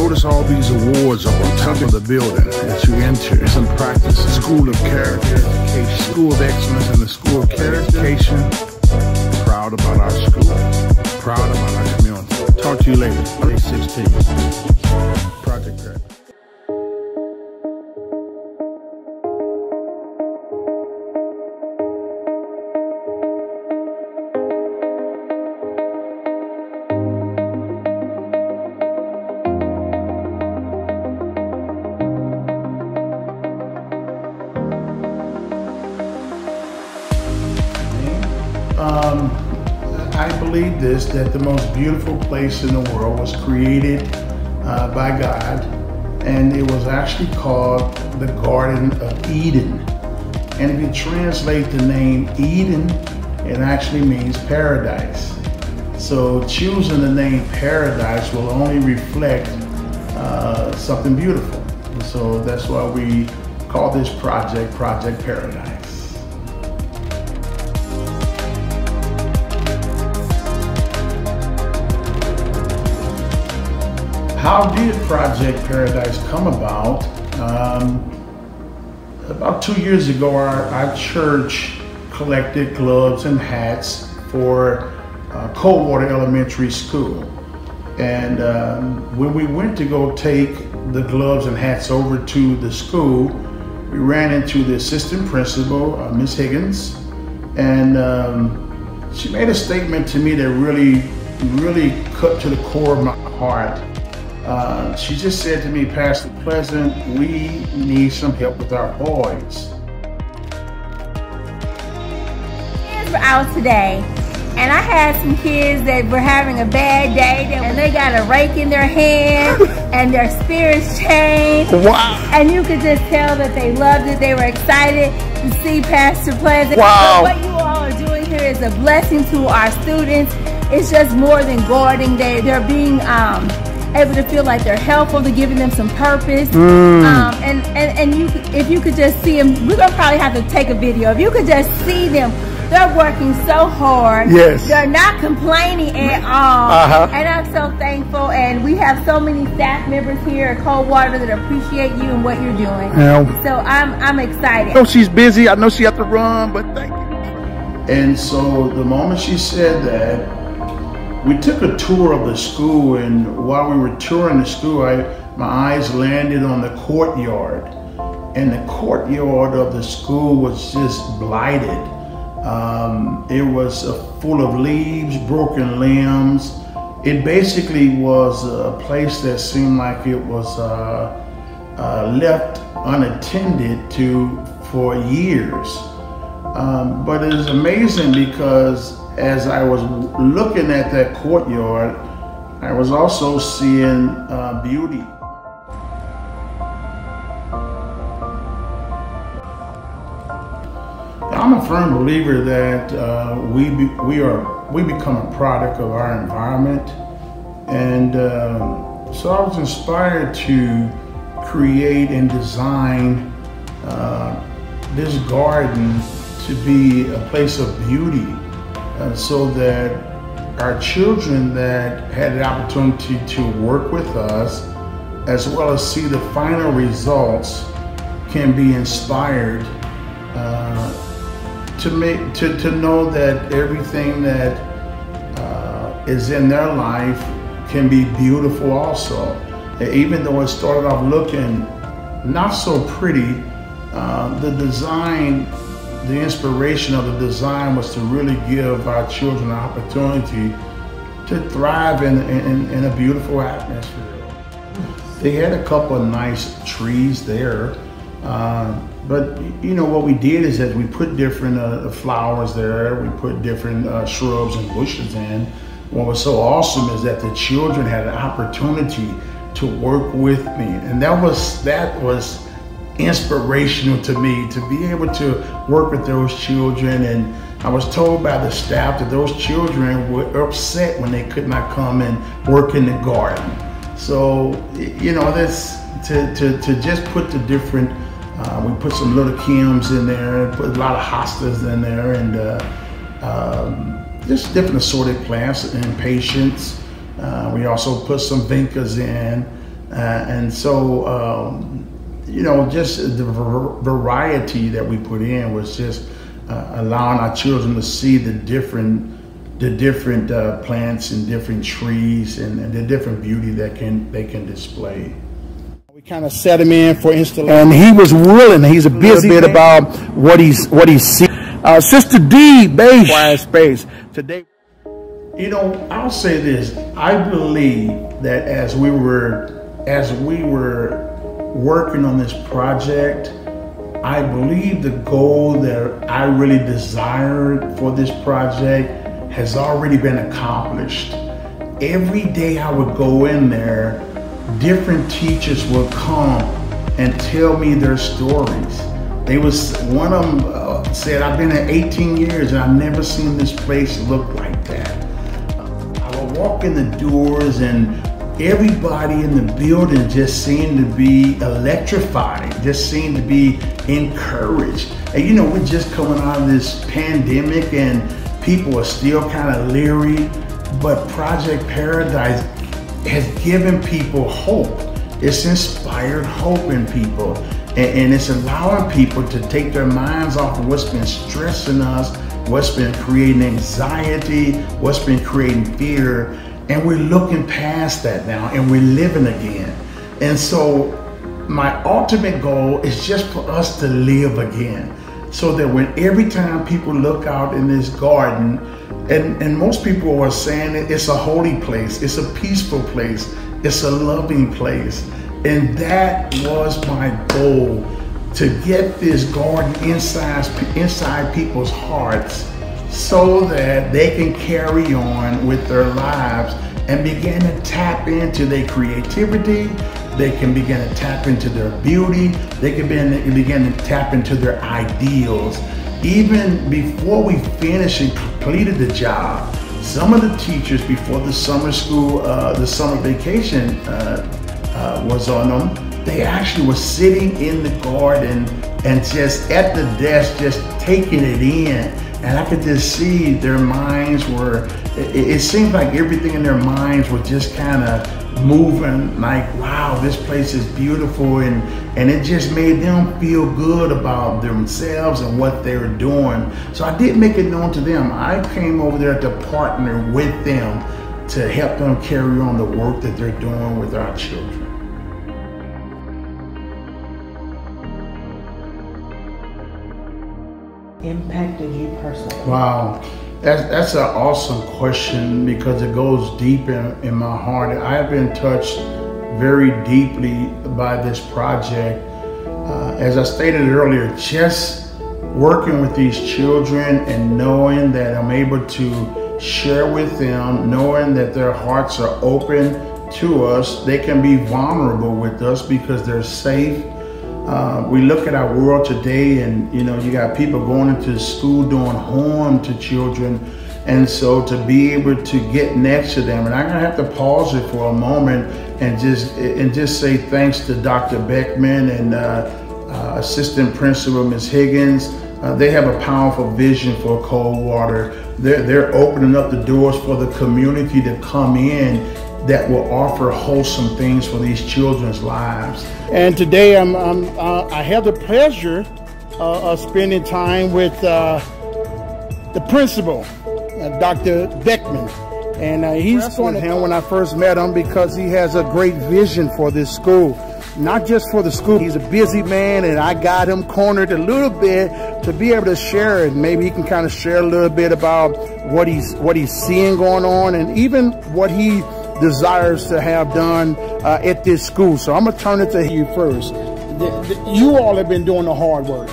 Notice all these awards on top of the building that you enter. Some practice, School of Character Education, School of Excellence, and the School of Character Education. Proud about our school. Proud about our community. Talk to you later. Day 16. Project Grant. Um, I believe this that the most beautiful place in the world was created uh, by God, and it was actually called the Garden of Eden. And if you translate the name Eden, it actually means paradise. So choosing the name paradise will only reflect uh, something beautiful. So that's why we call this project Project Paradise. How did Project Paradise come about? Um, about two years ago, our, our church collected gloves and hats for uh, Coldwater Elementary School. And um, when we went to go take the gloves and hats over to the school, we ran into the assistant principal, uh, Miss Higgins, and um, she made a statement to me that really, really cut to the core of my heart. Uh, she just said to me, Pastor Pleasant, we need some help with our boys. Kids were out today, and I had some kids that were having a bad day, and they got a rake in their hand, and their spirits changed. Wow. And you could just tell that they loved it. They were excited to see Pastor Pleasant. Wow. But what you all are doing here is a blessing to our students. It's just more than guarding. They, they're being um, able to feel like they're helpful, to giving them some purpose. Mm. Um, and, and, and you, if you could just see them, we're gonna probably have to take a video. If you could just see them, they're working so hard. Yes. They're not complaining at all. Uh-huh. And I'm so thankful. And we have so many staff members here at Coldwater that appreciate you and what you're doing. Yeah. So I'm, I'm excited. I know she's busy. I know she has to run, but thank you. And so the moment she said that, we took a tour of the school, and while we were touring the school, I, my eyes landed on the courtyard. And the courtyard of the school was just blighted. Um, it was uh, full of leaves, broken limbs. It basically was a place that seemed like it was uh, uh, left unattended to for years. Um, but it is amazing because as I was looking at that courtyard, I was also seeing uh, beauty. I'm a firm believer that uh, we be, we are we become a product of our environment, and um, so I was inspired to create and design uh, this garden to be a place of beauty, uh, so that our children that had the opportunity to work with us, as well as see the final results, can be inspired. Uh, to make to, to know that everything that uh, is in their life can be beautiful also even though it started off looking not so pretty uh, the design the inspiration of the design was to really give our children an opportunity to thrive in, in, in a beautiful atmosphere they had a couple of nice trees there uh, but you know what we did is that we put different uh, flowers there. We put different uh, shrubs and bushes in. What was so awesome is that the children had an opportunity to work with me, and that was that was inspirational to me to be able to work with those children. And I was told by the staff that those children were upset when they could not come and work in the garden. So you know, this to to to just put the different uh, we put some little Kims in there, put a lot of hostas in there, and uh, um, just different assorted plants and patience. Uh, we also put some vincas in. Uh, and so, um, you know, just the variety that we put in was just uh, allowing our children to see the different the different uh, plants and different trees and, and, the different beauty that can they can display. We kind of set him in for installation, and he was willing. He's a busy bit about what he's what he's seeing. Uh, Sister D, base quiet space today. You know, I'll say this. I believe that as we were as we were working on this project, I believe the goal that I really desired for this project has already been accomplished. Every day I would go in there, different teachers would come and tell me their stories. They was one of them uh, said, "I've been here 18 years and I've never seen this place look like that." I would walk in the doors and everybody in the building just seemed to be electrified, just seemed to be encouraged. And you know, we're just coming out of this pandemic and people are still kind of leery, but Project Paradise has given people hope. It's inspired hope in people. And, and it's allowing people to take their minds off of what's been stressing us, what's been creating anxiety, what's been creating fear, and we're looking past that now and we're living again. And so my ultimate goal is just for us to live again. So that when every time people look out in this garden, and, and most people are saying it, it's a holy place, it's a peaceful place, it's a loving place. And that was my goal to get this garden inside, inside people's hearts so that they can carry on with their lives and begin to tap into their creativity. They can begin to tap into their beauty. They can begin, to tap into their ideals. Even before we finished and completed the job, some of the teachers before the summer school, uh, the summer vacation uh, uh, was on them, they actually were sitting in the garden and just at the desk, just taking it in and I could just see their minds were, it, it seemed like everything in their minds was just kind of moving like, wow, this place is beautiful. And, and it just made them feel good about themselves and what they were doing. So I did make it known to them. I came over there to partner with them to help them carry on the work that they're doing with our children. Impacted you personally? Wow. That's, that's an awesome question because it goes deep in, in my heart. I have been touched very deeply by this project. Uh, as I stated earlier, just working with these children and knowing that I'm able to share with them, knowing that their hearts are open to us, they can be vulnerable with us because they're safe uh, we look at our world today and you know you got people going into school doing harm to children. And so to be able to get next to them and i'm gonna have to pause it for a moment and just and just say thanks to dr beckman and uh, uh, assistant principal ms higgins. Uh, they have a powerful vision for coldwater they're, they're opening up the doors for the community to come in that will offer wholesome things for these children's lives. And today I'm, I'm uh, I have the pleasure uh, of spending time with uh, the principal, uh, Dr. Beckman. And uh, he's going to him when I first met him because he has a great vision for this school. Not just for the school, he's a busy man and I got him cornered a little bit to be able to share it. Maybe he can kind of share a little bit about what he's what he's seeing going on and even what he desires to have done uh, at this school. So I'm going to turn it to you first. The, the, you all have been doing the hard work,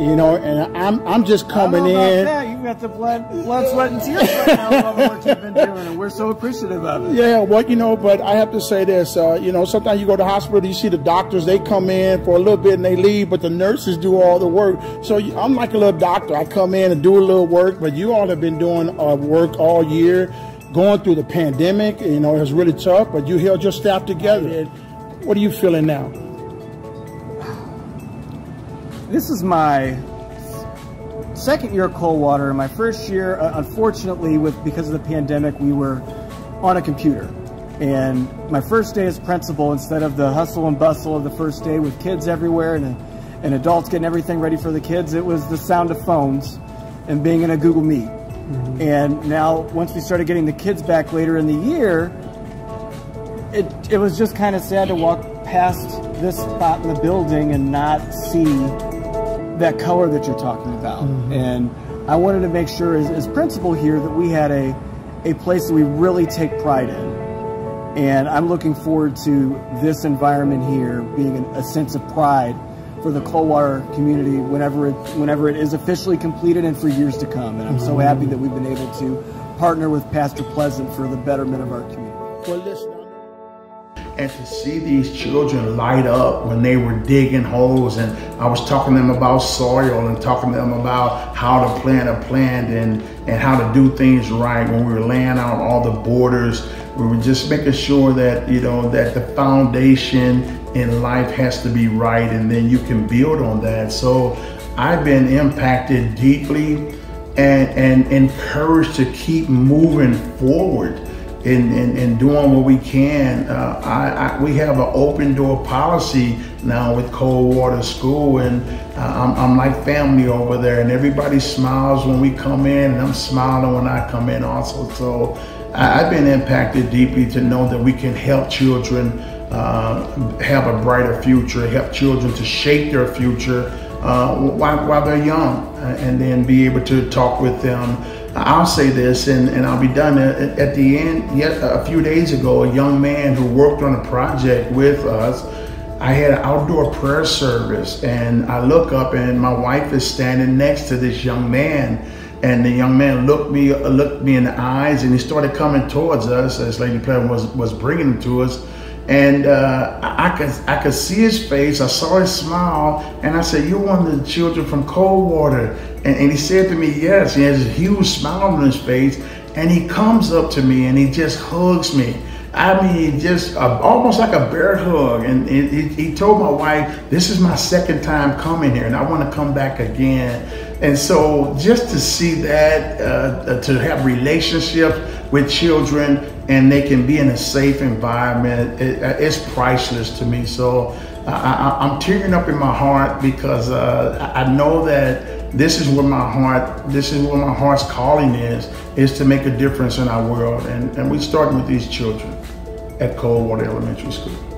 you know, and I'm I'm just coming in. That. You've got the blood, blood, sweat, and tears right now of what you've been doing, and we're so appreciative of it. Yeah, well, you know, but I have to say this. Uh, you know, sometimes you go to the hospital, you see the doctors, they come in for a little bit and they leave, but the nurses do all the work. So I'm like a little doctor. I come in and do a little work, but you all have been doing uh, work all year going through the pandemic. You know, it was really tough, but you held your staff together. What are you feeling now? This is my second year at Coldwater. My first year, uh, unfortunately, with because of the pandemic, we were on a computer. And my first day as principal, instead of the hustle and bustle of the first day with kids everywhere and, and adults getting everything ready for the kids, it was the sound of phones and being in a Google Meet. Mm-hmm. And now, once we started getting the kids back later in the year, it, it was just kind of sad to walk past this spot in the building and not see that color that you're talking about. Mm-hmm. And I wanted to make sure, as, as principal here, that we had a, a place that we really take pride in. And I'm looking forward to this environment here being an, a sense of pride for the Coldwater community whenever it, whenever it is officially completed and for years to come. And I'm mm-hmm. so happy that we've been able to partner with Pastor Pleasant for the betterment of our community. And to see these children light up when they were digging holes and I was talking to them about soil and talking to them about how to plant a plant and, and how to do things right when we were laying out all the borders. We were just making sure that, you know, that the foundation in life has to be right and then you can build on that. So I've been impacted deeply and, and encouraged to keep moving forward and, in, in doing what we can. Uh, I, I, we have an open door policy now with Coldwater School, and uh, I'm, I'm, like family over there, and everybody smiles when we come in, and I'm smiling when I come in also. So I, have been impacted deeply to know that we can help children uh, have a brighter future, help children to shape their future uh, while, while they're young, uh, and then be able to talk with them I'll say this and, and I'll be done. At, at the end, yet a few days ago, a young man who worked on a project with us, I had an outdoor prayer service and I look up and my wife is standing next to this young man. And the young man looked me looked me in the eyes and he started coming towards us as Lady Pleasant was, was bringing him to us. And uh, I could I could see his face. I saw his smile, and I said, "You're one of the children from Coldwater." And, and he said to me, "Yes." He has a huge smile on his face, and he comes up to me and he just hugs me. I mean, just uh, almost like a bear hug. And he, he told my wife, "This is my second time coming here, and I want to come back again." And so, just to see that, uh, to have relationships with children and they can be in a safe environment, it, it's priceless to me. So I, am tearing up in my heart because uh, I know that this is what my heart, this is what my heart's calling is, is to make a difference in our world. And, and we start with these children at Coldwater Elementary School.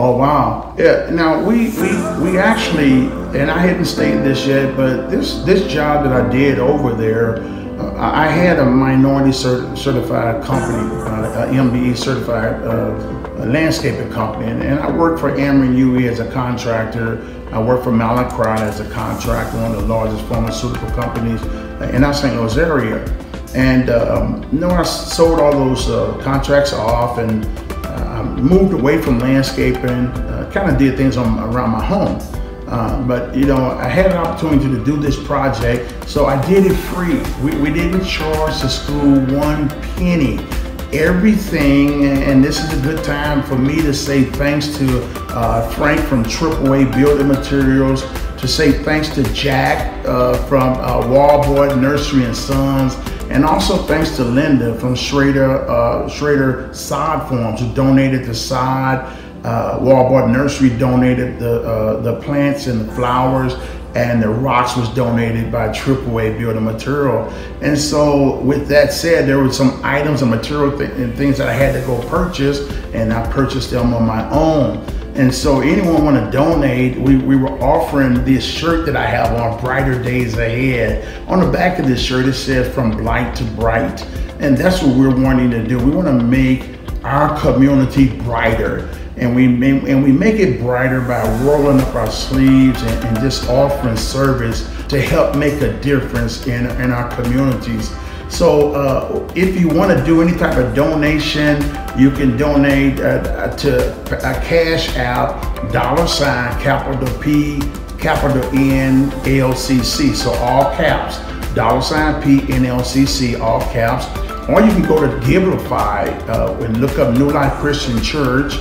Oh wow! Yeah. Now we we we actually, and I hadn't stated this yet, but this this job that I did over there, uh, I had a minority cert certified company, uh, MBE certified uh, landscaping company, and, and, I worked for Ameren UE as a contractor. I worked for Mallinckrodt as a contractor, one of the largest pharmaceutical companies in our St. Louis area. And um, you know, I sold all those uh, contracts off and moved away from landscaping, uh, kind of did things on, around my home. Uh, but you know, I had an opportunity to do this project, so I did it free. We, we didn't charge the school one penny. Everything, and this is a good time for me to say thanks to uh, Frank from AAA Building Materials, to say thanks to Jack uh, from uh, Wallboard Nursery and Sons, and also thanks to Linda from Schrader, uh, Schrader Sod Farms who donated the sod. Uh, Nursery donated the, uh, the plants and the flowers and the rocks was donated by AAA Building Material. And so with that said, there were some items and material th and things that I had to go purchase and I purchased them on my own. And so anyone want to donate, we, we were offering this shirt that I have on Brighter Days Ahead. On the back of this shirt, it says from blight to bright. And that's what we're wanting to do. We want to make our community brighter. And we, and we make it brighter by rolling up our sleeves and, and just offering service to help make a difference in, in our communities. So uh, if you want to do any type of donation, you can donate uh, to a Cash App, dollar sign, capital P, capital N, LCC. So all caps, dollar sign P, N, L, C, C, all caps. Or you can go to Givelify uh, and look up New Life Christian Church,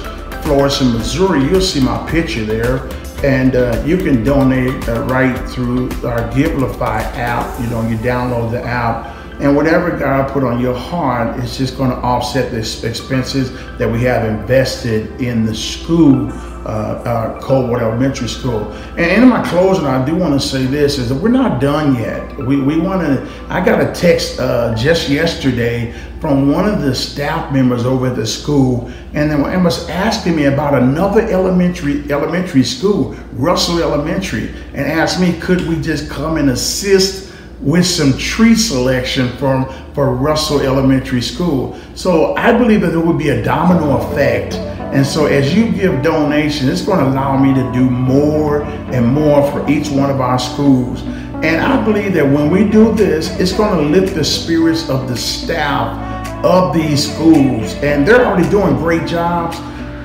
Florissant, Missouri. You'll see my picture there. And uh, you can donate uh, right through our Givelify app. You know, you download the app and whatever God put on your heart is just going to offset the expenses that we have invested in the school, uh, uh, Coldwater Elementary School. And in my closing, I do want to say this, is that we're not done yet. We, we want to, I got a text uh, just yesterday from one of the staff members over at the school, and and was asking me about another elementary elementary school, Russell Elementary, and asked me, could we just come and assist with some tree selection from for Russell Elementary School. So I believe that there would be a domino effect. And so as you give donations, it's going to allow me to do more and more for each one of our schools. And I believe that when we do this, it's going to lift the spirits of the staff of these schools. And they're already doing great jobs.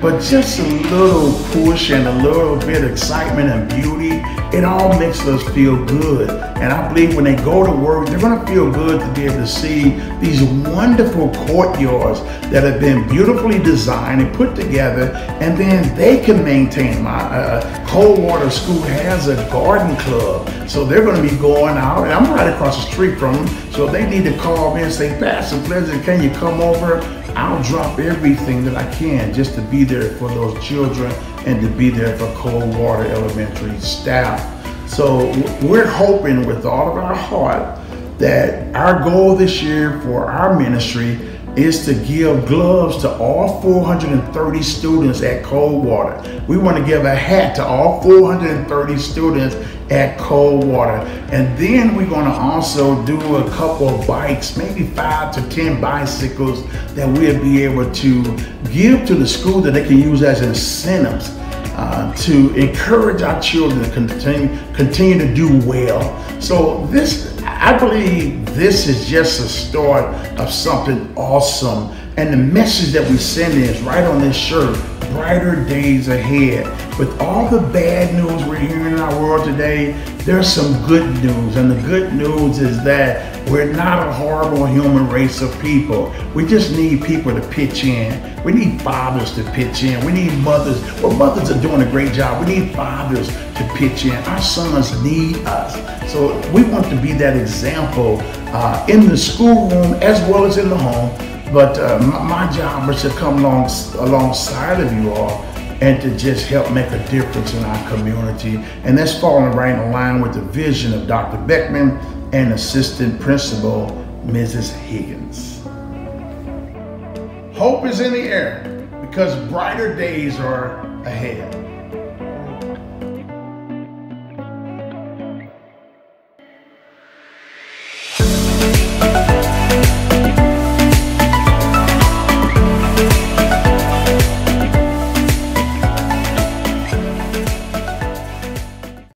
But just a little push and a little bit of excitement and beauty, it all makes us feel good. And I believe when they go to work, they're to feel good to be able to see these wonderful courtyards that have been beautifully designed and put together, and then they can maintain. My uh, Coldwater School has a garden club, so they're to be going out, and I'm right across the street from them. So they need to call me and say, Pastor Pleasant, can you come over? I'll drop everything that I can just to be there for those children and to be there for Coldwater Elementary staff. So we're hoping with all of our heart that our goal this year for our ministry is to give gloves to all 430 students at Coldwater. We want to give a hat to all 430 students at Coldwater. And then we're going to also do a couple of bikes, maybe five to 10 bicycles that we'll be able to give to the school that they can use as incentives uh, to encourage our children to continue, continue to do well. So this I believe this is just a start of something awesome. And the message that we send is right on this shirt, brighter days ahead. With all the bad news we're hearing in our world today, there's some good news. And the good news is that we're not a horrible human race of people. We just need people to pitch in. We need fathers to pitch in. We need mothers. Well, mothers are doing a great job. We need fathers to pitch in. Our sons need us. So we want to be that example uh, in the schoolroom as well as in the home. But uh, my, my job is to come along, alongside of you all and to just help make a difference in our community. And that's falling right in line with the vision of Dr. Beckman and Assistant Principal Mrs. Higgins. Hope is in the air because brighter days are ahead.